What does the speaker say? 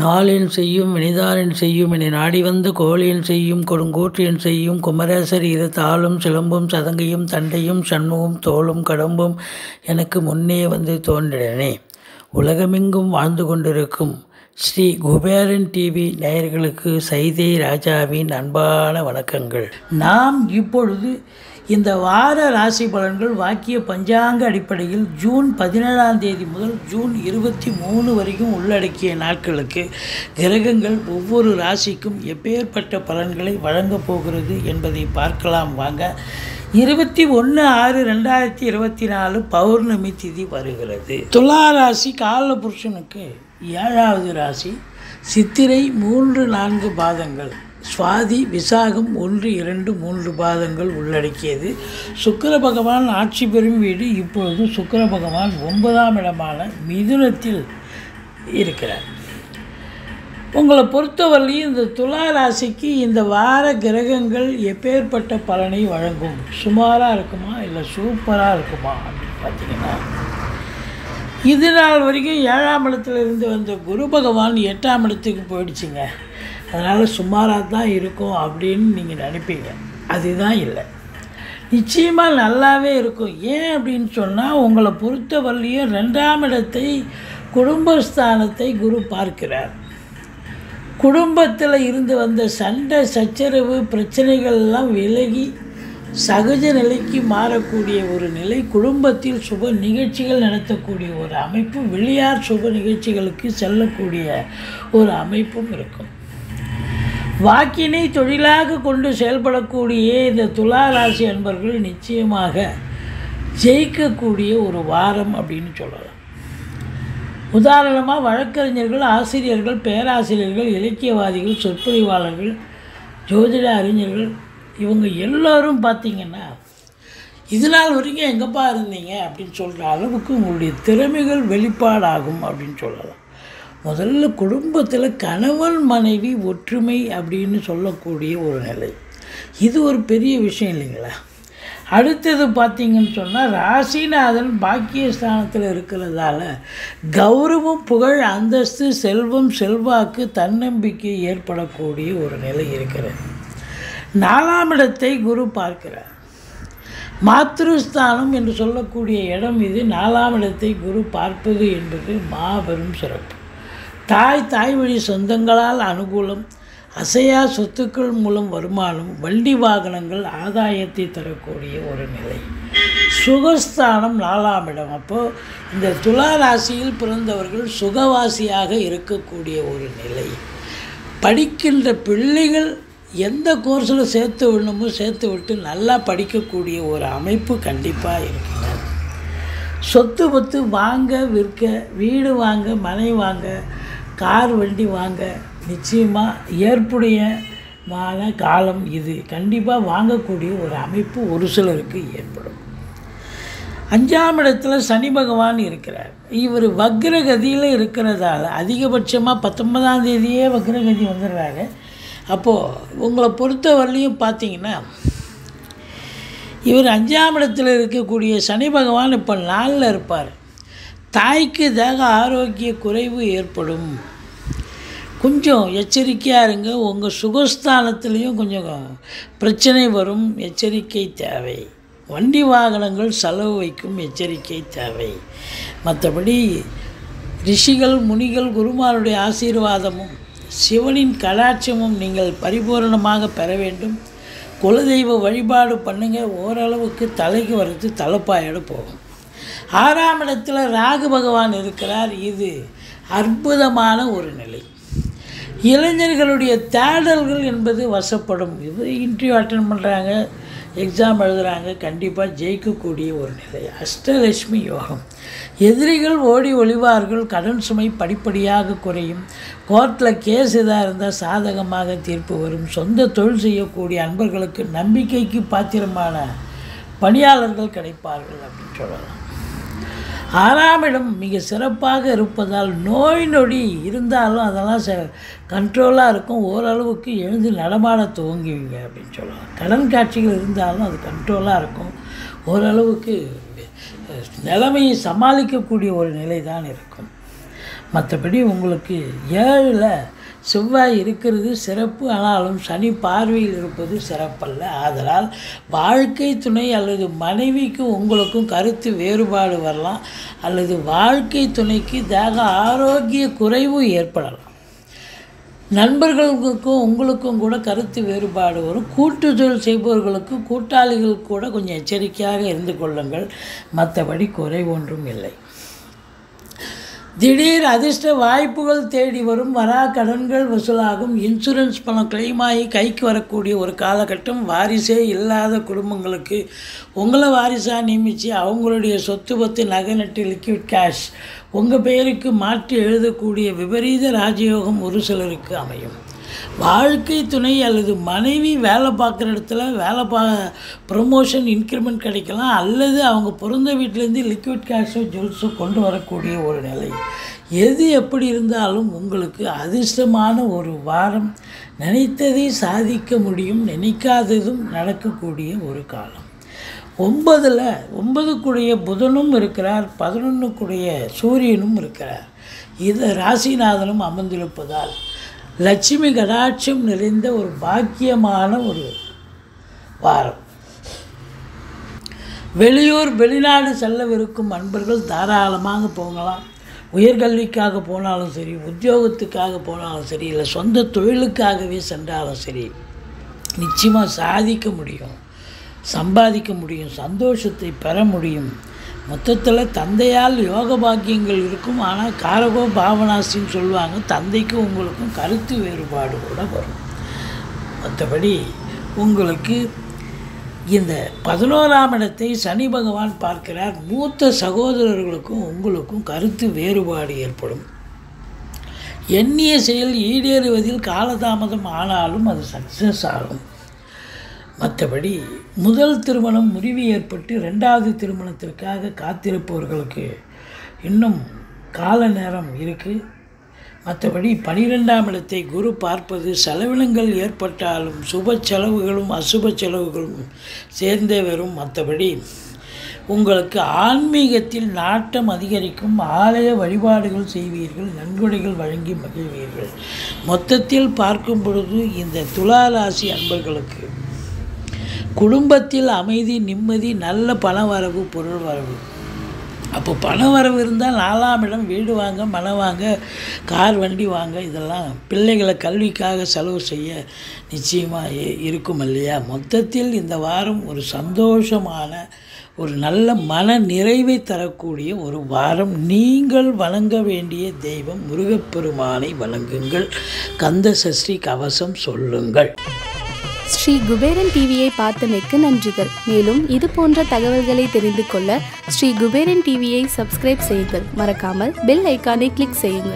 நாளின் செய்யும் வினிதாரின் செய்யும் என்னை நாடி வந்து கோழியின் செய்யும் கொடுங்கூற்றியின் செய்யும் குமரேசர் இரு தாளும் சிலம்பும் சதங்கையும் தண்டையும் சண்முகம் தோளும் கடம்பும் எனக்கு முன்னே வந்து தோன்றினே உலகமெங்கும் வாழ்ந்து கொண்டிருக்கும் ஸ்ரீ குபேரன் டிவி நேயர்களுக்கு சைதை ராஜாவின் அன்பான வணக்கங்கள். நாம் இப்பொழுது இந்த வார ராசி பலன்கள் வாக்கிய பஞ்சாங்க அடிப்படையில் ஜூன் பதினேழாம் தேதி முதல் ஜூன் இருபத்தி மூணு வரைக்கும் உள்ளடக்கிய நாட்களுக்கு கிரகங்கள் ஒவ்வொரு ராசிக்கும் எப்பேற்பட்ட பலன்களை வழங்கப் போகிறது என்பதை பார்க்கலாம் வாங்க. இருபத்தி ஒன்று ஆறு ரெண்டாயிரத்தி இருபத்தி நாலு பௌர்ணமி திதி வருகிறது. துலா ராசி கால புருஷனுக்கு ஏழாவது ராசி. சித்திரை மூன்று நான்கு பாதங்கள். சுவாதி விசாகம் ஒன்று இரண்டு மூன்று பாதங்கள் உள்ளடக்கியது. சுக்கர பகவான் ஆட்சி பெறும் வீடு இப்பொழுது சுக்கர பகவான் ஒன்பதாம் இடமான மிதுனத்தில் இருக்கிறார். உங்களை பொறுத்தவரையும் இந்த துலா ராசிக்கு இந்த வார கிரகங்கள் எப்பேற்பட்ட பலனை வழங்கும்? சுமாராக இருக்குமா? இல்லை சூப்பராக இருக்குமா? அப்படின்னு பார்த்தீங்கன்னா இது நாள் வரைக்கும் ஏழாம் இடத்துல இருந்து வந்த குரு பகவான் எட்டாம் இடத்துக்கு போயிடுச்சுங்க. அதனால் சுமாராக தான் இருக்கும் அப்படின்னு நீங்கள் நினைப்பீங்க. அதுதான் இல்லை. நிச்சயமாக நல்லாவே இருக்கும். ஏன் அப்படின்னு சொன்னால் உங்களை பொறுத்தவரையிலையும் ரெண்டாம் இடத்தை குடும்பஸ்தானத்தை குரு பார்க்கிறார். குடும்பத்தில் இருந்து வந்த சண்டை சச்சரவு பிரச்சனைகள்லாம் விலகி சகஜ நிலைக்கு மாறக்கூடிய ஒரு நிலை குடும்பத்தில் சுப நிகழ்ச்சிகள் நடத்தக்கூடிய ஒரு அமைப்பு வெளியார் சுப நிகழ்ச்சிகளுக்கு செல்லக்கூடிய ஒரு அமைப்பும் இருக்கும். வாக்கினை தொழிலாக கொண்டு செயல்படக்கூடிய இந்த துலா ராசி அன்பர்கள் நிச்சயமாக ஜெயிக்கக்கூடிய ஒரு வாரம் அப்படின்னு சொல்லலாம். உதாரணமாக வழக்கறிஞர்கள் ஆசிரியர்கள் பேராசிரியர்கள் இலக்கியவாதிகள் சொற்பொழிவாளர்கள் ஜோதிட அறிஞர்கள் இவங்க எல்லோரும் பார்த்திங்கன்னா இது நாள் வரைக்கும் எங்கேப்பா இருந்தீங்க? அப்படின்னு சொல்கிற அளவுக்கு உங்களுடைய திறமைகள் வெளிப்பாடாகும் அப்படின்னு சொல்லலாம். முதல்ல குடும்பத்தில் கணவன் மனைவி ஒற்றுமை அப்படின்னு சொல்லக்கூடிய ஒரு நிலை. இது ஒரு பெரிய விஷயம் இல்லைங்களா? அடுத்தது பார்த்திங்கன்னு சொன்னால் ராசிநாதன் பாக்கியஸ்தானத்தில் இருக்கிறதால கௌரவம் புகழ் அந்தஸ்து செல்வம் செல்வாக்கு தன்னம்பிக்கை ஏற்படக்கூடிய ஒரு நிலை இருக்கிறது. நாலாம் இடத்தை குரு பார்க்கிறார். மாத்ருஸ்தானம் என்று சொல்லக்கூடிய இடம் இது. நாலாம் இடத்தை குரு பார்ப்பது என்பது மாபெரும் சிறப்பு. தாய் தாய் வழி சொந்தங்களால் அனுகூலம் அசையா சொத்துக்கள் மூலம் வருமானம் வண்டி வாகனங்கள் ஆதாயத்தை தரக்கூடிய ஒரு நிலை. சுகஸ்தானம் நாலாம் இடம். அப்போது இந்த துலா ராசியில் பிறந்தவர்கள் சுகவாசியாக இருக்கக்கூடிய ஒரு நிலை. படிக்கின்ற பிள்ளைகள் எந்த கோர்ஸில் சேர்த்து விடணுமோ சேர்த்து விட்டு நல்லா படிக்கக்கூடிய ஒரு அமைப்பு கண்டிப்பாக இருக்கிறது சொத்து பத்து வாங்க விற்க வீடு வாங்க மனை வாங்க கார் வண்டி வாங்க. நிச்சயமாக ஏற்புடையமான காலம் இது. கண்டிப்பாக வாங்கக்கூடிய ஒரு அமைப்பு ஒரு சிலருக்கு ஏற்படும். அஞ்சாம் இடத்துல சனி பகவான் இருக்கிறார். இவர் வக்ரகதியில் இருக்கிறதால அதிகபட்சமாக பத்தொன்பதாம் தேதியே வக்ரகதி வந்துடுறாரு. அப்போது உங்களை பொறுத்த வரலையும் பார்த்தீங்கன்னா இவர் அஞ்சாம் இடத்தில் இருக்கக்கூடிய சனி பகவான் இப்போ நாளில் இருப்பார். தாய்க்கு தேக ஆரோக்கிய குறைவு ஏற்படும். கொஞ்சம் எச்சரிக்கையாக இருங்க. உங்கள் சுகஸ்தானத்துலேயும் கொஞ்சம் பிரச்சனை வரும். எச்சரிக்கை தேவை. வண்டி வாகனங்கள் செலவு வைக்கும் எச்சரிக்கை தேவை. மற்றபடி ரிஷிகள் முனிகள் குருமாருடைய ஆசீர்வாதமும் சிவனின் கலாட்சமும் நீங்கள் பரிபூரணமாக பெற வேண்டும். குலதெய்வ வழிபாடு பண்ணுங்கள் ஓரளவுக்கு தலைக்கு வர்றது தலைப்பாயோட போகும். ஆறாம் இடத்தில் ராகு பகவான் இருக்கிறார். இது அற்புதமான ஒரு நிலை. இளைஞர்களுடைய தேடல்கள் என்பது வசப்படும். இது இன்டர்வியூ அட்டன் பண்ணுறாங்க எக்ஸாம் எழுதுகிறாங்க கண்டிப்பாக ஜெயிக்கக்கூடிய ஒரு நிலை. அஷ்டலட்சுமி யோகம். எதிரிகள் ஓடி ஒளிவார்கள் கடன் சுமை படிப்படியாக குறையும். கோர்ட்டில் கேஸ் எதாக இருந்தால் சாதகமாக தீர்ப்பு வரும். சொந்த தொழில் செய்யக்கூடிய அன்பர்களுக்கு நம்பிக்கைக்கு பாத்திரமான பணியாளர்கள் கிடைப்பார்கள் அப்படின்னு சொல்லலாம். ஆறாமிடம் மிக சிறப்பாக இருப்பதால் நோய் நொடி இருந்தாலும் அதெல்லாம் ச கண்ட்ரோலாக இருக்கும். ஓரளவுக்கு எழுந்து நடமாட துவங்குவீங்க அப்படின்னு சொல்லலாம் கடன் காட்சிகள் இருந்தாலும் அது கண்ட்ரோலாக இருக்கும். ஓரளவுக்கு நிலைமையை சமாளிக்கக்கூடிய ஒரு நிலை தான் இருக்கும். மற்றபடி உங்களுக்கு ஏழில் செவ்வாய் இருக்கிறது சிறப்பு ஆனாலும் சனி பார்வையில் இருப்பது சிறப்பல்ல. ஆதலால் வாழ்க்கை துணை அல்லது மனைவிக்கு உங்களுக்கும் கருத்து வேறுபாடு வரலாம். அல்லது வாழ்க்கை துணைக்கு தேக ஆரோக்கிய குறைவு ஏற்படலாம். நண்பர்களுக்கும் உங்களுக்கும் கூட கருத்து வேறுபாடு வரும். கூட்டு தொழில் செய்பவர்களுக்கு கூட்டாளிகள் கூட கொஞ்சம் எச்சரிக்கையாக இருந்து கொள்ளுங்கள். மற்றபடி குறை ஒன்றும் இல்லை. திடீர் அதிர்ஷ்ட வாய்ப்புகள் தேடி வரும் வரா கடன்கள் வசூலாகும். இன்சூரன்ஸ் பணம் claim ஆகி கைக்கு வரக்கூடிய ஒரு காலகட்டம் வாரிசே இல்லாத குடும்பங்களுக்கு. உங்களை வாரிசாக நியமித்து அவங்களுடைய சொத்து பத்து நகை நட்டு லிக்விட் கேஷ் உங்கள் பெயருக்கு மாற்றி எழுதக்கூடிய விபரீத ராஜயோகம் ஒரு சிலருக்கு அமையும். வாழ்க்கை துணை அல்லது மனைவி வேலை பார்க்குற இடத்துல வேலை பா ப்ரொமோஷன் இன்க்ரிமெண்ட் கிடைக்கலாம் அல்லது அவங்க பிறந்த வீட்டிலேருந்து லிக்விட் கேஷோ ஜுவல்ஸோ கொண்டு வரக்கூடிய ஒரு நிலை. எது எப்படி இருந்தாலும் உங்களுக்கு அதிர்ஷ்டமான ஒரு வாரம் நினைத்ததை சாதிக்க முடியும் நினைக்காததும் நடக்கக்கூடிய ஒரு காலம். ஒன்பதில் ஒன்பதுக்குடைய புதனும் இருக்கிறார் பதினொன்றுக்குடைய சூரியனும் இருக்கிறார். இது ராசிநாதனும் அமர்ந்திருப்பதால் லட்சுமி கடாட்சம் நிறைந்த ஒரு பாக்கியமான ஒரு வாரம். வெளியூர் வெளிநாடு செல்லவிருக்கும் அன்பர்கள் தாராளமாக போகலாம். உயர்கல்விக்காக போனாலும் சரி உத்தியோகத்துக்காக போனாலும் சரி இல்லை சொந்த தொழிலுக்காகவே சென்றாலும் சரி நிச்சயமாக சாதிக்க முடியும் சம்பாதிக்க முடியும் சந்தோஷத்தை பெற முடியும். மொத்தத்தில் தந்தையால் யோக பாக்கியங்கள் இருக்கும். ஆனால் காரகோ பாவனாசின்னு சொல்லுவாங்க. தந்தைக்கும் உங்களுக்கும் கருத்து வேறுபாடு கூட வரும். மற்றபடி உங்களுக்கு இந்த பதினோராம் இடத்தை சனி பகவான் பார்க்கிறார். மூத்த சகோதரர்களுக்கும் உங்களுக்கும் கருத்து வேறுபாடு ஏற்படும். எண்ணிய செயல் ஈடேறுவதில் காலதாமதம் ஆனாலும் அது சக்ஸஸ் ஆகும். மற்றபடி முதல் திருமணம் முறிவு ஏற்பட்டு ரெண்டாவது திருமணத்திற்காக காத்திருப்பவர்களுக்கு இன்னும் கால நேரம் இருக்குது மற்றபடி பனிரெண்டாம் இடத்தை குரு பார்ப்பது செலவினங்கள் ஏற்பட்டாலும் சுப செலவுகளும் அசுப செலவுகளும் சேர்ந்தே வரும். மற்றபடி உங்களுக்கு ஆன்மீகத்தில் நாட்டம் அதிகரிக்கும். ஆலய வழிபாடுகள் செய்வீர்கள். நன்கொடைகள் வழங்கி மகிழ்வீர்கள். மொத்தத்தில் பார்க்கும் பொழுது இந்த துலா ராசி அன்பர்களுக்கு குடும்பத்தில் அமைதி நிம்மதி நல்ல பண வரவு பொருள் வரவு அப்போ பண வரவு இருந்தால் நாலாம் இடம் வீடு வாங்க மனம் வாங்க கார் வண்டி வாங்க இதெல்லாம் பிள்ளைகளை கல்விக்காக செலவு செய்ய நிச்சயமாக இருக்கும் இல்லையா? மொத்தத்தில் இந்த வாரம் ஒரு சந்தோஷமான ஒரு நல்ல மன நிறைவை தரக்கூடிய ஒரு வாரம். நீங்கள் வணங்க வேண்டிய தெய்வம் முருகப்பெருமானை வணங்குங்கள். கந்த சஷ்டி கவசம் சொல்லுங்கள். ஸ்ரீ குபேரன் டிவியை பார்த்தமைக்கு நன்றிகள். மேலும் இது போன்ற தகவல்களை தெரிந்து கொள்ள ஸ்ரீ குபேரன் டிவியை சப்ஸ்கிரைப் செய்யுங்கள். மறக்காமல் பெல் ஐக்கானை கிளிக் செய்யுங்கள்.